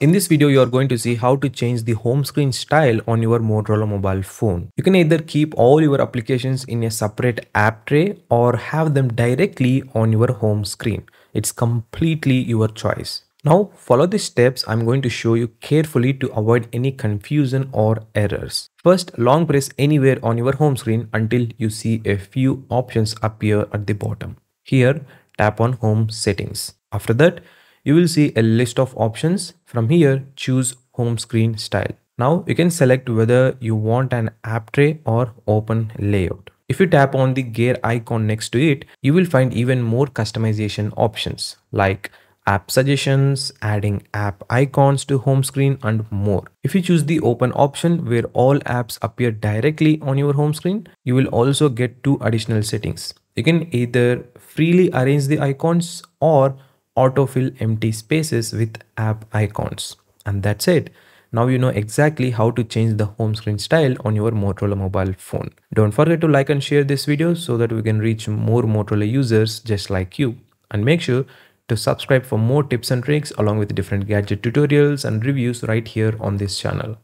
In this video, you are going to see how to change the home screen style on your Motorola mobile phone. You can either keep all your applications in a separate app tray or have them directly on your home screen. It's completely your choice. Now follow the steps I'm going to show you carefully to avoid any confusion or errors. First, long press anywhere on your home screen until you see a few options appear at the bottom. Here, tap on home settings. After that, you will see a list of options. From here, choose home screen style. Now you can select whether you want an app tray or open layout. If you tap on the gear icon next to it, you will find even more customization options like app suggestions, adding app icons to home screen and more. If you choose the open option where all apps appear directly on your home screen, you will also get two additional settings. You can either freely arrange the icons or autofill empty spaces with app icons. And that's it. Now you know exactly how to change the home screen style on your Motorola mobile phone. Don't forget to like and share this video so that we can reach more Motorola users just like you. And make sure to subscribe for more tips and tricks along with different gadget tutorials and reviews right here on this channel.